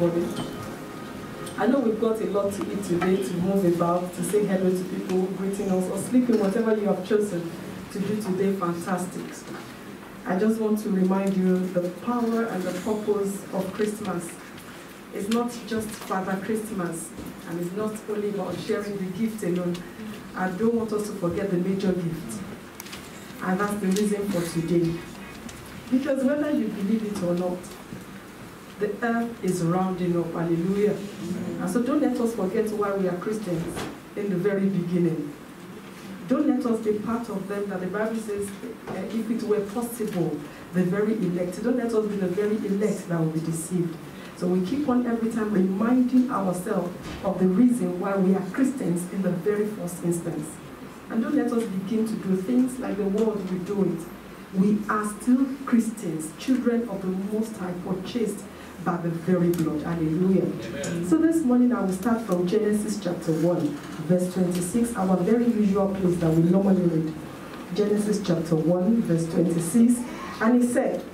I know we've got a lot to eat today, to move about, to say hello to people greeting us, or sleeping, whatever you have chosen to do today, fantastic. I just want to remind you the power and the purpose of Christmas. It's not just Father Christmas, and it's not only about sharing the gift alone. I don't want us to forget the major gift. And that's the reason for today. Because whether you believe it or not, the earth is rounding up. Hallelujah. And so don't let us forget why we are Christians in the very beginning. Don't let us be part of them that the Bible says, uh, if it were possible, the very elect. Don't let us be the very elect that will be deceived. So we keep on every time reminding ourselves of the reason why we are Christians in the very first instance. And don't let us begin to do things like the world will do it. We are still Christians, children of the Most High, purchased by the very blood. Hallelujah. Amen. So this morning I will start from Genesis chapter 1, verse 26, our very usual place that we normally read. Genesis chapter 1, verse 26. And he said,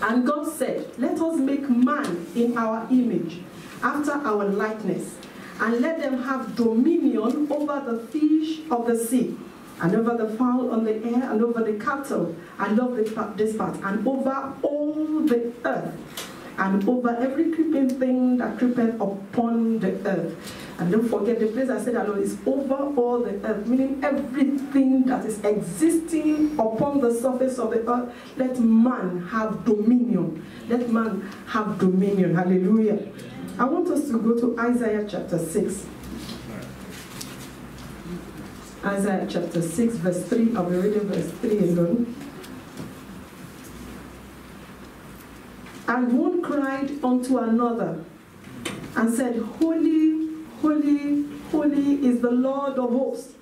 And God said, Let us make man in our image, after our likeness, and let them have dominion over the fish of the sea, and over the fowl on the air, and over the cattle, and over this part, and over all the earth and over every creeping thing that creepeth upon the earth. And don't forget the place I said alone is over all the earth, meaning everything that is existing upon the surface of the earth. Let man have dominion. Let man have dominion. Hallelujah. I want us to go to Isaiah chapter 6. Isaiah chapter 6, verse 3. I'll be reading verse 3 alone. And one cried unto another and said, Holy, holy, holy is the Lord of hosts.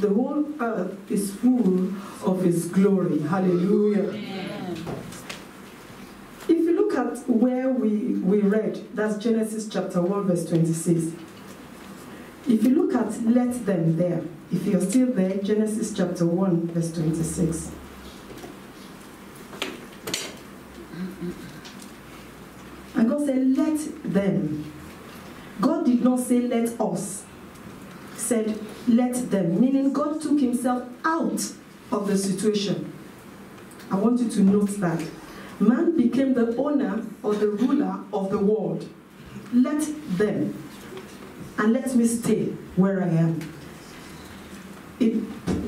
The whole earth is full of his glory. Hallelujah. Amen. If you look at where we, we read, that's Genesis chapter 1, verse 26. If you look at let them there, if you're still there, Genesis chapter 1, verse 26. And God said, let them. God did not say, let us. Said, let them. Meaning God took himself out of the situation. I want you to note that. Man became the owner or the ruler of the world. Let them. And let me stay where I am. It,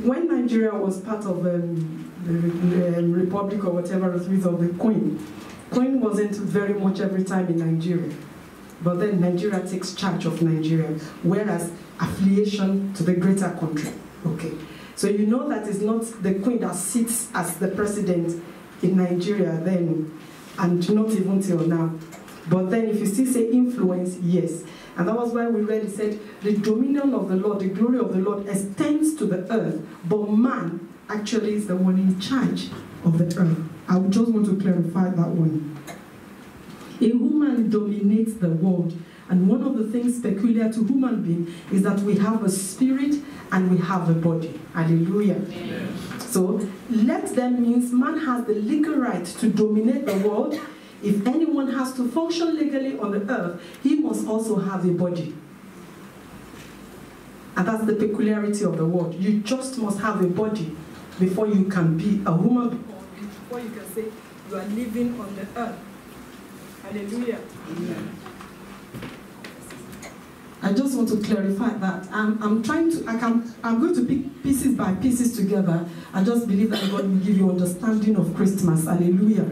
when Nigeria was part of um, the, the Republic or whatever it was of the Queen, Queen wasn't very much every time in Nigeria. But then Nigeria takes charge of Nigeria, whereas affiliation to the greater country. Okay. So you know that it's not the queen that sits as the president in Nigeria then, and not even till now. But then if you still say influence, yes. And that was why we read, it said, the dominion of the Lord, the glory of the Lord extends to the earth, but man actually is the one in charge of the earth. I just want to clarify that one. A human dominates the world. And one of the things peculiar to human being is that we have a spirit and we have a body. Hallelujah. So let them means man has the legal right to dominate the world. If anyone has to function legally on the earth, he must also have a body. And that's the peculiarity of the world. You just must have a body before you can be a human before you can say you are living on the earth. Hallelujah. Amen. I just want to clarify that. I'm, I'm trying to, I can, I'm going to pick pieces by pieces together. I just believe that God will give you understanding of Christmas. Hallelujah.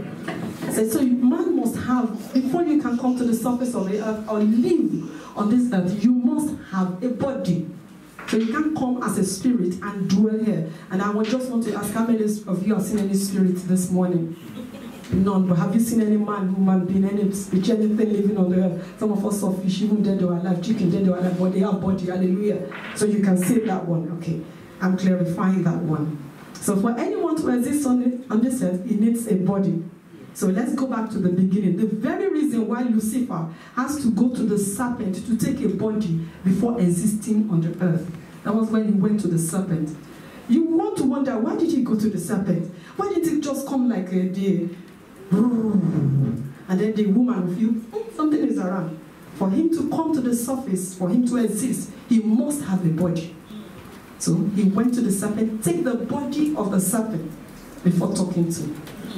So, so man must have, before you can come to the surface of the earth or live on this earth, you must have a body. So you can't come as a spirit and dwell here. And I would just want to ask how many of you have seen any spirit this morning? None, but have you seen any man, woman, being any speech, anything living on the earth? Some of us are fish, even dead or alive, chicken dead or alive, but they have body, hallelujah. So you can see that one, okay. I'm clarifying that one. So for anyone to exist on, on this earth, it needs a body. So let's go back to the beginning. The very reason why Lucifer has to go to the serpent to take a body before existing on the earth. That was when he went to the serpent. You want to wonder, why did he go to the serpent? Why didn't it just come like a day? And then the woman with you, some something is around, for him to come to the surface, for him to exist, he must have a body. So he went to the serpent, take the body of the serpent before talking to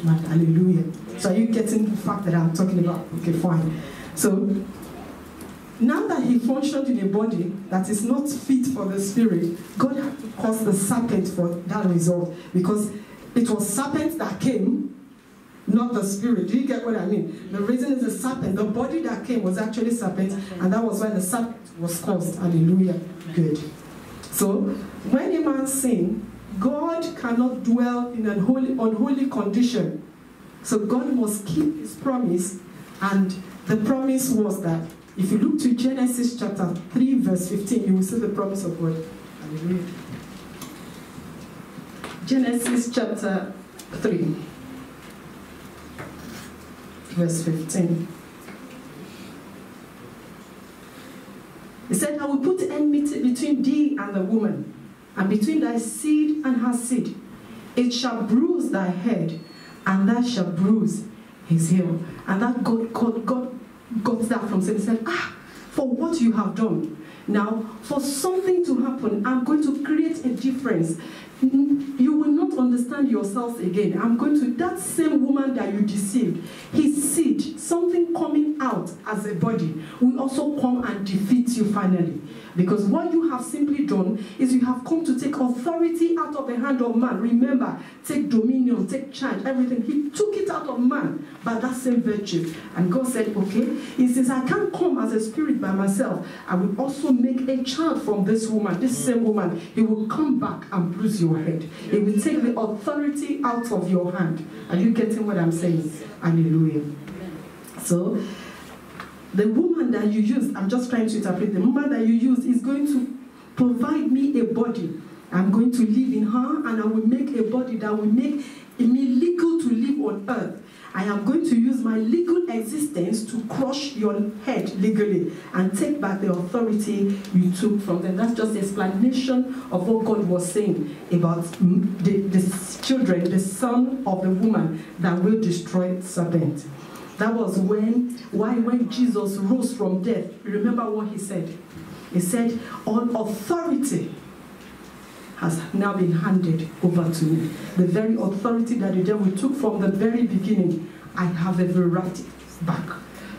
man. Hallelujah. So are you getting the fact that I'm talking about? Okay, fine. So now that he functioned in a body that is not fit for the spirit, God had to cause the serpent for that result because it was serpent that came, not the spirit. Do you get what I mean? The reason is the serpent. The body that came was actually serpent, and that was why the serpent was caused. Hallelujah. Good. So when a man sins, God cannot dwell in an unholy condition. So God must keep his promise, and the promise was that if you look to Genesis chapter 3, verse 15, you will see the promise of God. Hallelujah. Genesis chapter 3, verse 15. He said, I will put enmity between thee and the woman, and between thy seed and her seed. It shall bruise thy head, and thou shalt bruise his heel. And that God, God, God got that from Satan. Said, Ah, for what you have done. Now, for something to happen, I'm going to create a difference. You will not understand yourselves again. I'm going to, that same woman that you deceived, his seed, something coming out as a body, will also come and defeat you finally. Because what you have simply done is you have come to take authority out of the hand of man. Remember, take dominion, take charge, everything. He took it out of man by that same virtue. And God said, okay, he says, I can't come as a spirit by myself. I will also make a child from this woman, this same woman. He will come back and bruise your head. He will take the authority out of your hand. Are you getting what I'm saying? Hallelujah. So, the woman that you use, I'm just trying to interpret, the woman that you use is going to provide me a body. I'm going to live in her and I will make a body that will make me legal to live on earth. I am going to use my legal existence to crush your head legally and take back the authority you took from them. That's just the explanation of what God was saying about the, the children, the son of the woman that will destroy serpent. That was when, why when Jesus rose from death, remember what he said? He said, on authority has now been handed over to me. The very authority that the devil took from the very beginning, I have every right back.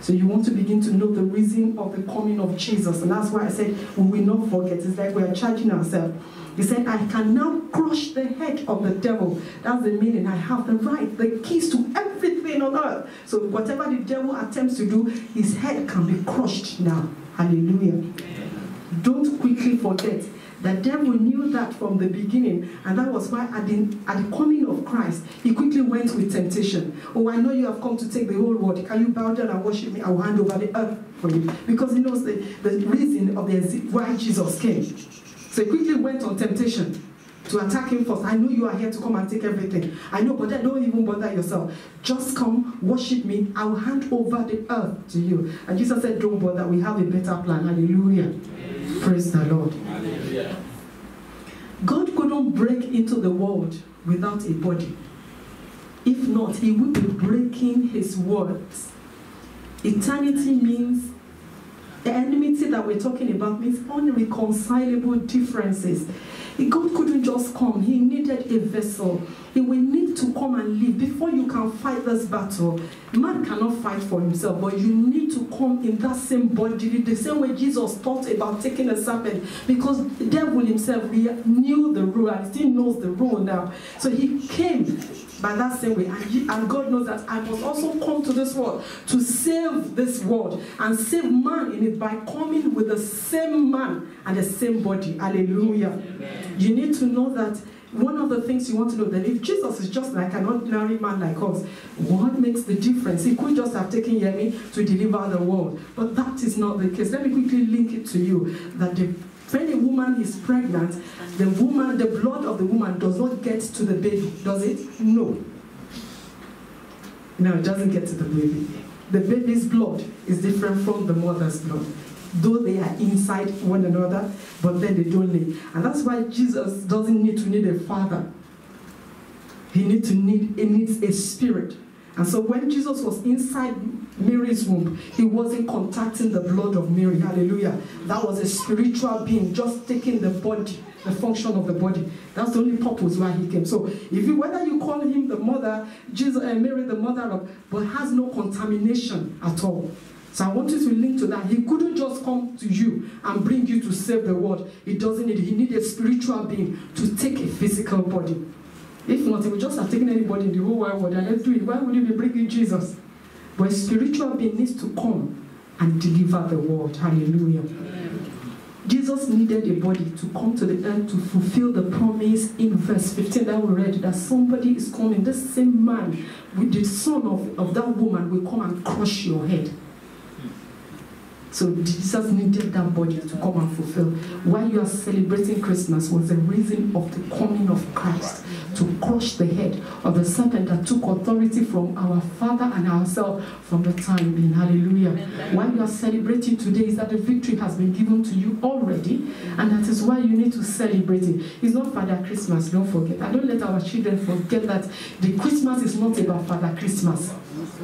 So you want to begin to know the reason of the coming of Jesus. And that's why I said we will not forget. It's like we are charging ourselves. He said, I can now crush the head of the devil. That's the meaning. I have the right, the keys to everything on earth. So whatever the devil attempts to do, his head can be crushed now. Hallelujah. Don't quickly forget. The devil knew that from the beginning, and that was why at the, at the coming of Christ, he quickly went with temptation. Oh, I know you have come to take the whole world. Can you bow down and worship me? I will hand over the earth for you. Because he knows the, the reason of the why Jesus came. So he quickly went on temptation to attack him first. I know you are here to come and take everything. I know, but then don't even bother yourself. Just come, worship me. I will hand over the earth to you. And Jesus said, Don't bother. We have a better plan. Hallelujah. Amen. Praise the Lord. Hallelujah. God couldn't break into the world without a body. If not, he would be breaking his words. Eternity means the enmity that we're talking about means unreconcilable differences. God couldn't just come, He needed a vessel. He will need to come and live before you can fight this battle. Man cannot fight for himself, but you need to come in that same body, the same way Jesus thought about taking a serpent, because the devil himself knew the rule and still knows the rule now. So he came by that same way. And, and God knows that I must also come to this world to save this world and save man in it by coming with the same man and the same body. Hallelujah. Amen. You need to know that one of the things you want to know that if Jesus is just like an ordinary man like us, what makes the difference? He could just have taken Yemi to deliver the world. But that is not the case. Let me quickly link it to you that the when a woman is pregnant, the woman, the blood of the woman does not get to the baby, does it? No. No, it doesn't get to the baby. The baby's blood is different from the mother's blood. Though they are inside one another, but then they don't need. And that's why Jesus doesn't need to need a father. He needs to need he needs a spirit. And so when Jesus was inside Mary's womb, he wasn't contacting the blood of Mary. Hallelujah. That was a spiritual being just taking the body, the function of the body. That's the only purpose why he came. So if you whether you call him the mother, Jesus and uh, Mary the mother of, but has no contamination at all. So I want you to link to that. He couldn't just come to you and bring you to save the world. He doesn't need. He needed a spiritual being to take a physical body. If not, he would just have taken anybody in the whole world and let's do it. Why would he be bringing Jesus? A spiritual being needs to come and deliver the world. Hallelujah. Jesus needed a body to come to the earth to fulfill the promise in verse 15 that we read that somebody is coming. This same man, with the son of, of that woman, will come and crush your head. So Jesus needed that body to come and fulfill. Why you are celebrating Christmas was the reason of the coming of Christ to crush the head of the serpent that took authority from our Father and ourselves from the time being. Hallelujah. Why you are celebrating today is that the victory has been given to you already, and that is why you need to celebrate it. It's not Father Christmas, don't forget. I don't let our children forget that the Christmas is not about Father Christmas.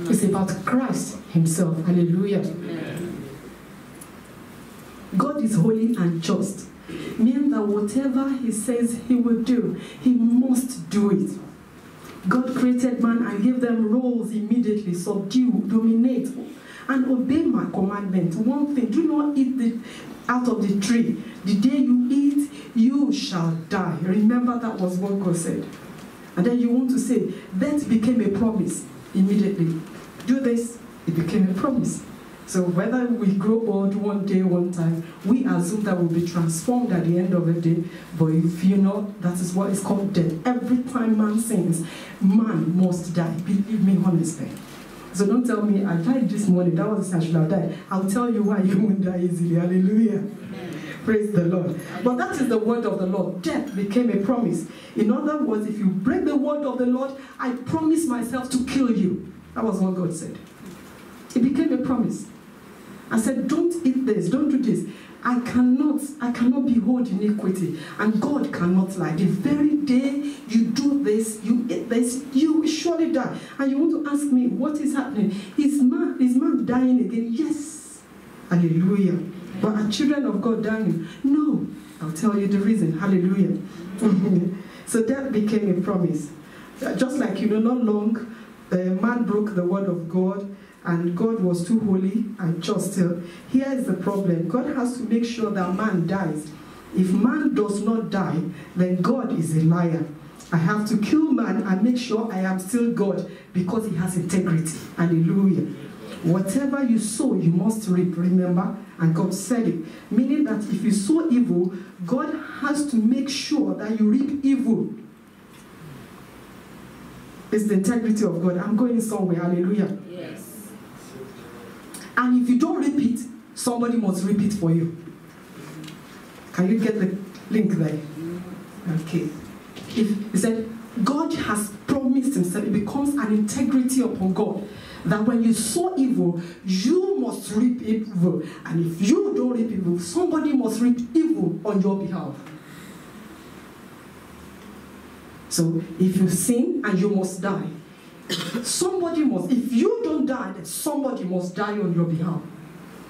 It's about Christ Himself. Hallelujah. God is holy and just, meaning that whatever He says He will do, He must do it. God created man and gave them roles immediately subdue, dominate, and obey my commandment. One thing do not eat the, out of the tree. The day you eat, you shall die. Remember, that was what God said. And then you want to say, that became a promise immediately. Do this, it became a promise. So whether we grow old one day, one time, we assume that we'll be transformed at the end of the day. But if you know, that is what is called death. Every time man sins, man must die. Believe me honestly. So don't tell me, I died this morning, that was the I should have died. I'll tell you why you won't die easily. Hallelujah. Praise the Lord. But that is the word of the Lord. Death became a promise. In other words, if you break the word of the Lord, I promise myself to kill you. That was what God said. It became a promise. I said, don't eat this, don't do this. I cannot, I cannot behold iniquity. And God cannot lie. The very day you do this, you eat this, you will surely die. And you want to ask me, what is happening? Is man, is man dying again? Yes. Hallelujah. But are children of God dying? No. I'll tell you the reason. Hallelujah. so that became a promise. Just like, you know, not long, the man broke the word of God and God was too holy and just. Here is the problem God has to make sure that man dies. If man does not die, then God is a liar. I have to kill man and make sure I am still God because he has integrity. Hallelujah. Whatever you sow, you must reap, remember? And God said it. Meaning that if you sow evil, God has to make sure that you reap evil. It's the integrity of God. I'm going somewhere. Hallelujah. Yes. And if you don't repeat, somebody must repeat for you. Can you get the link there? Okay. If he said, God has promised himself, it becomes an integrity upon God that when you sow evil, you must reap evil. And if you don't reap evil, somebody must reap evil on your behalf. So if you sin and you must die, somebody must, if you don't die, then somebody must die on your behalf.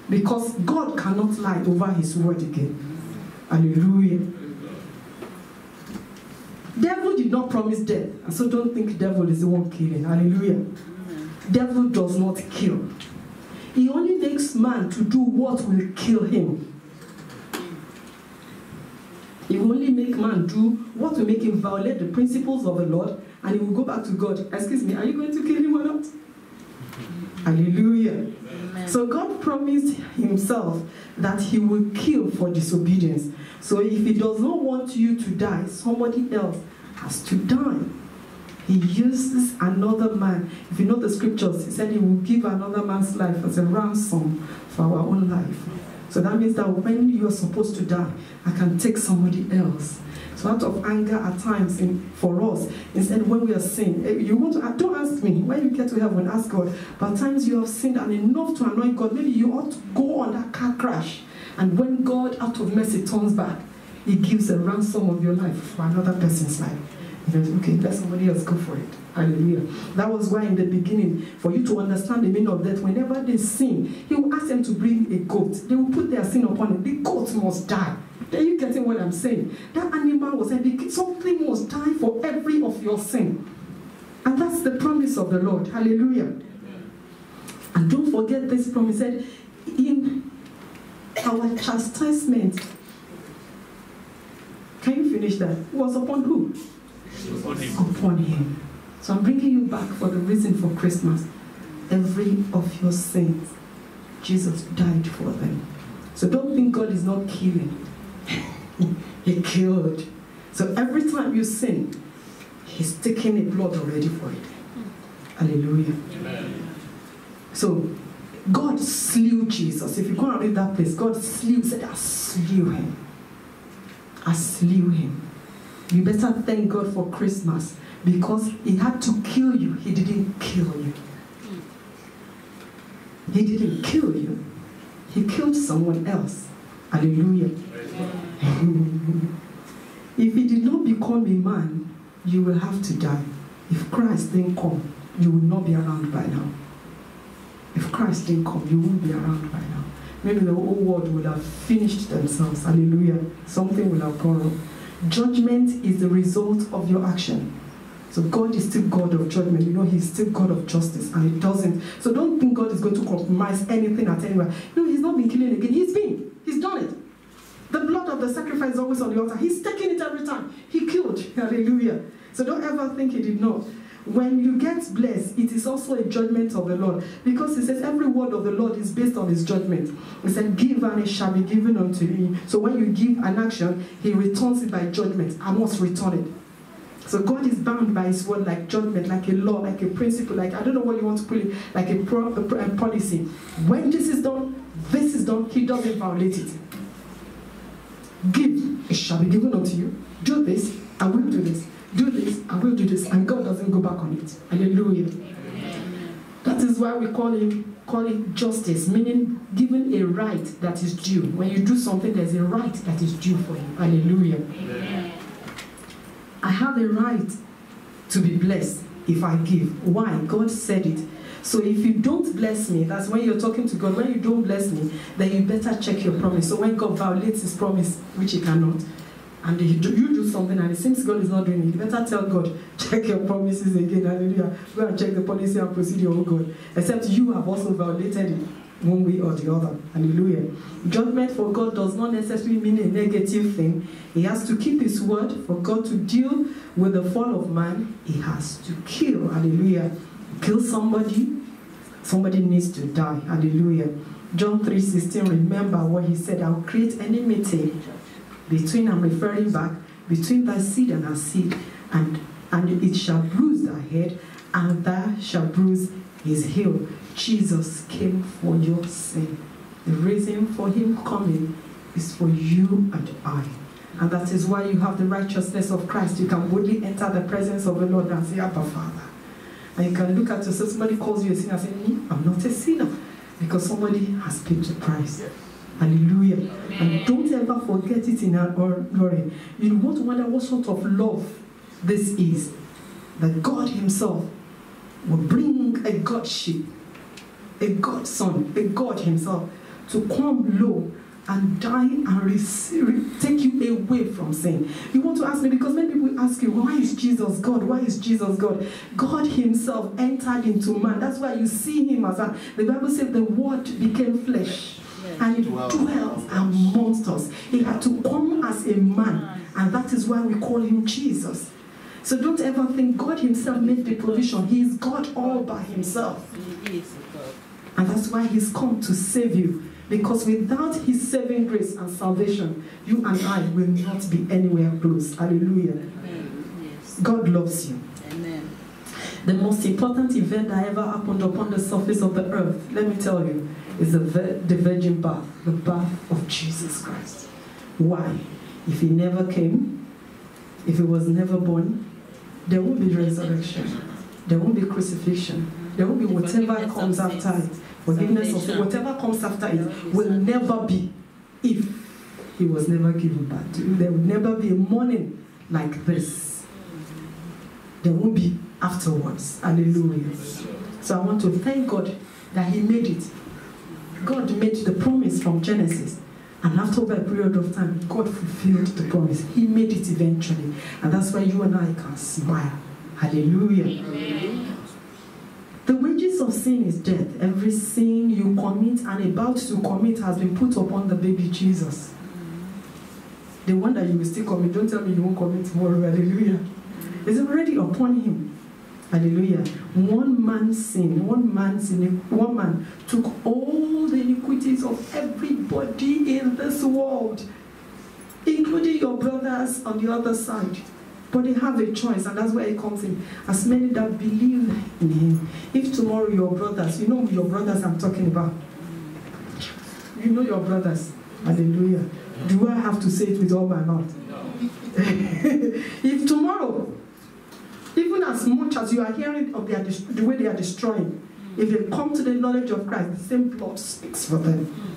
Because God cannot lie over his word again. Hallelujah. Devil did not promise death, and so don't think devil is the one killing. Hallelujah. Devil does not kill. He only makes man to do what will kill him. He will only make man do what will make him violate the principles of the Lord and he will go back to God. Excuse me, are you going to kill him or not? Hallelujah. Amen. So God promised himself that he will kill for disobedience. So if he does not want you to die, somebody else has to die. He uses another man. If you know the scriptures, he said he will give another man's life as a ransom for our own life. So that means that when you are supposed to die, I can take somebody else so out of anger at times in, for us, instead when we are sinning, eh, you want to, uh, don't ask me, when you get to heaven, ask God. But times you have sinned and enough to annoy God, maybe you ought to go on that car crash. And when God, out of mercy, turns back, he gives a ransom of your life for another person's life. Okay, let somebody else go for it. Hallelujah. That was why in the beginning, for you to understand the meaning of death, whenever they sin, he will ask them to bring a goat. They will put their sin upon it. The goat must die. Are you getting what I'm saying? That animal was something must die for every of your sin. And that's the promise of the Lord. Hallelujah. And don't forget this promise said, in our chastisement. Can you finish that? It was upon who? Upon him. So I'm bringing you back for the reason for Christmas. Every of your sins, Jesus died for them. So don't think God is not killing. he killed. So every time you sin, He's taking the blood already for it. Hallelujah. Amen. So God slew Jesus. If you go and read that place, God slew, said, I slew him. I slew him. You better thank God for Christmas because he had to kill you. He didn't kill you. He didn't kill you. He killed someone else. Hallelujah. if he did not become a man, you will have to die. If Christ didn't come, you will not be around by now. If Christ didn't come, you won't be around by now. Maybe the whole world would have finished themselves. Hallelujah. Something will have gone wrong. Judgment is the result of your action. So God is still God of judgment. You know, He's still God of justice, and He doesn't. So don't think God is going to compromise anything at anywhere. No, He's not been killing again. He's been. He's done it. The blood of the sacrifice is always on the altar. He's taking it every time. He killed. Hallelujah. So don't ever think He did not. When you get blessed, it is also a judgment of the Lord. Because he says every word of the Lord is based on his judgment. He said, Give and it shall be given unto you. So when you give an action, he returns it by judgment. I must return it. So God is bound by His word, like judgment, like a law, like a principle, like I don't know what you want to put it, like a, pro, a, a policy. When this is done, this is done. He doesn't violate it. Give, it shall be given unto you. Do this, I will do this do this, I will do this, and God doesn't go back on it. Hallelujah. That is why we call it call it justice, meaning given a right that is due. When you do something, there's a right that is due for you. Hallelujah. Amen. I have a right to be blessed if I give. Why? God said it. So if you don't bless me, that's when you're talking to God. When you don't bless me, then you better check your promise. So when God violates his promise, which he cannot, and you do, you do something and it seems God is not doing it, you better tell God, check your promises again, hallelujah. Go and check the policy and procedure, oh God. Except you have also violated it one way or the other. Hallelujah. Judgment for God does not necessarily mean a negative thing. He has to keep his word. For God to deal with the fall of man, he has to kill. Hallelujah. Kill somebody, somebody needs to die. Hallelujah. John 3:16, remember what he said, I'll create enmity between, I'm referring back, between thy seed and her seed, and, and it shall bruise thy head, and thou shall bruise his heel. Jesus came for your sin. The reason for him coming is for you and I. And that is why you have the righteousness of Christ. You can boldly enter the presence of the Lord and say, Abba, Father. And you can look at yourself, somebody calls you a sinner, say, Me, I'm not a sinner. Because somebody has paid the price. Hallelujah. And don't ever forget it in our glory. You want to wonder what sort of love this is. That God Himself will bring a Godship, a Godson, a God Himself to come low and die and receive, take you away from sin. You want to ask me because many people ask you, why is Jesus God? Why is Jesus God? God Himself entered into man. That's why you see Him as a. The Bible says the Word became flesh and he dwells amongst us. He had to come as a man, and that is why we call him Jesus. So don't ever think God himself made the provision. He is God all by himself. And that's why he's come to save you. Because without his saving grace and salvation, you and I will not be anywhere close. Hallelujah. God loves you. Amen. The most important event that ever happened upon the surface of the earth, let me tell you, is the, the virgin birth, the birth of Jesus Christ. Why? If he never came, if he was never born, there won't be resurrection. There won't be crucifixion. There won't be whatever comes after it. Forgiveness of whatever comes after it will never be if he was never given birth to. There will never be a morning like this. there won't be afterwards. Hallelujah. So I want to thank God that He made it. God made the promise from Genesis. And after a period of time, God fulfilled the promise. He made it eventually. And that's why you and I can smile. Hallelujah. Amen. The wages of sin is death. Every sin you commit and about to commit has been put upon the baby Jesus. The one that you will still commit, don't tell me you won't commit tomorrow. Hallelujah. It's already upon him. Hallelujah. One man's sin, one man's sin, one man took all the iniquities of everybody in this world, including your brothers on the other side. But they have a choice, and that's where it comes in. As many that believe in Him. If tomorrow your brothers, you know your brothers I'm talking about. You know your brothers. Hallelujah. Do I have to say it with all my mouth? No. if tomorrow, as much as you are hearing of their, the way they are destroying, if they come to the knowledge of Christ, the same blood speaks for them.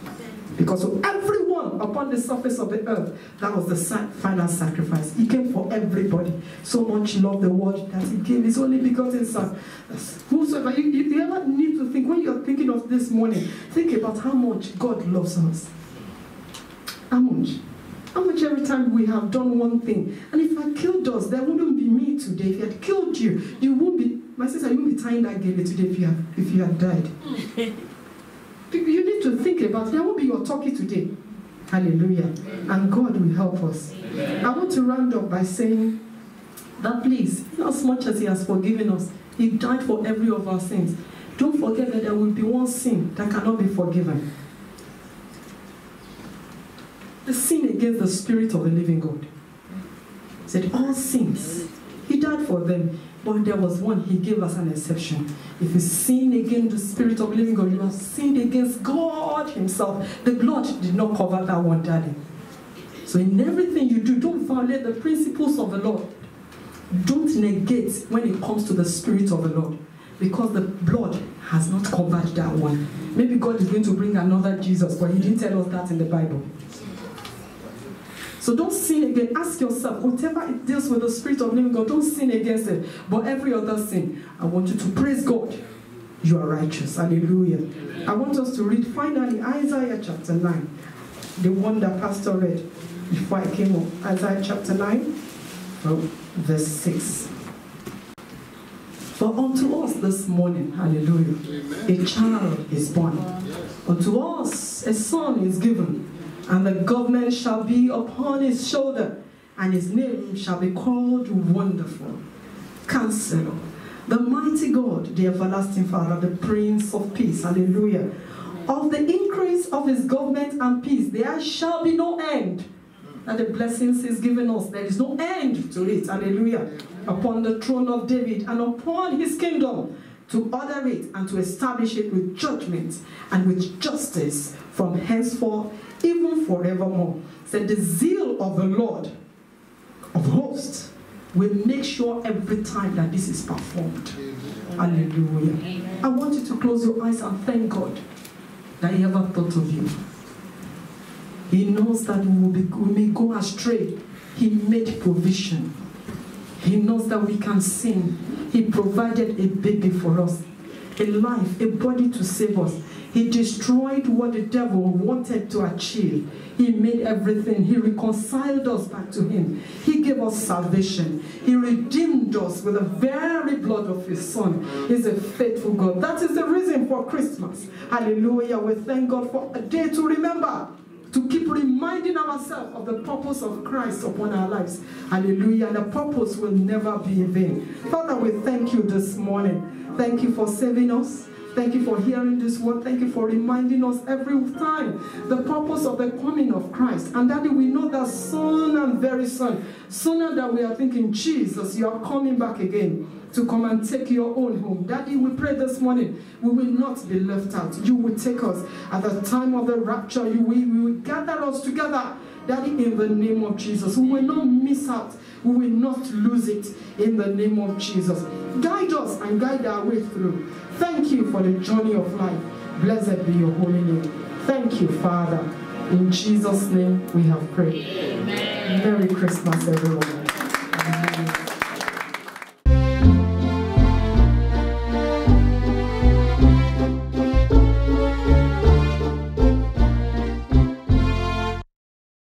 Because of everyone upon the surface of the earth, that was the final sacrifice. He came for everybody. So much love the world that he gave his only begotten son. Whosoever you, you ever need to think, when you're thinking of this morning, think about how much God loves us. How much? How much every time we have done one thing? And if I killed us, there wouldn't be me today. If I had killed you, you would be, my sister, you would be tying that gele today if you, have, if you had died. you need to think about there won't be your turkey today. Hallelujah. And God will help us. I want to round up by saying that please, as much as He has forgiven us, He died for every of our sins. Don't forget that there will be one sin that cannot be forgiven. The sin against the Spirit of the living God. He said, All sins. He died for them. But there was one, he gave us an exception. If you sin against the Spirit of the living God, you have sinned against God Himself. The blood did not cover that one, darling. So in everything you do, don't violate the principles of the Lord. Don't negate when it comes to the Spirit of the Lord. Because the blood has not covered that one. Maybe God is going to bring another Jesus, but He didn't tell us that in the Bible. So don't sin again. Ask yourself, whatever it deals with the Spirit of living God, don't sin against it. But every other sin, I want you to praise God. You are righteous. Hallelujah. Amen. I want us to read finally Isaiah chapter 9, the one that Pastor read before I came up. Isaiah chapter 9, from verse 6. For unto us this morning, hallelujah, Amen. a child is born. Unto us a son is given and the government shall be upon his shoulder, and his name shall be called Wonderful, Counselor, the Mighty God, the Everlasting Father, the Prince of Peace. Hallelujah. Of the increase of his government and peace, there shall be no end. And the blessings he's given us, there is no end to it. Hallelujah. Upon the throne of David and upon his kingdom to order it and to establish it with judgment and with justice from henceforth even forevermore. Said the zeal of the Lord of hosts will make sure every time that this is performed. Amen. Hallelujah. Amen. I want you to close your eyes and thank God that He ever thought of you. He knows that we, will be, we may go astray. He made provision. He knows that we can sin. He provided a baby for us, a life, a body to save us. He destroyed what the devil wanted to achieve. He made everything. He reconciled us back to Him. He gave us salvation. He redeemed us with the very blood of His Son. He's a faithful God. That is the reason for Christmas. Hallelujah. We thank God for a day to remember to keep reminding ourselves of the purpose of Christ upon our lives. Hallelujah. And the purpose will never be in vain. Father, we thank you this morning. Thank you for saving us. Thank you for hearing this word. Thank you for reminding us every time the purpose of the coming of Christ. And Daddy, we know that soon and very soon, sooner than we are thinking, Jesus, you are coming back again to come and take your own home. Daddy, we pray this morning, we will not be left out. You will take us at the time of the rapture. You will, you will gather us together. Daddy, in the name of Jesus, we will not miss out. We will not lose it in the name of Jesus. Guide us and guide our way through. Thank you for the journey of life. Blessed be your holy name. Thank you, Father. In Jesus' name we have prayed. Amen. Merry Christmas, everyone.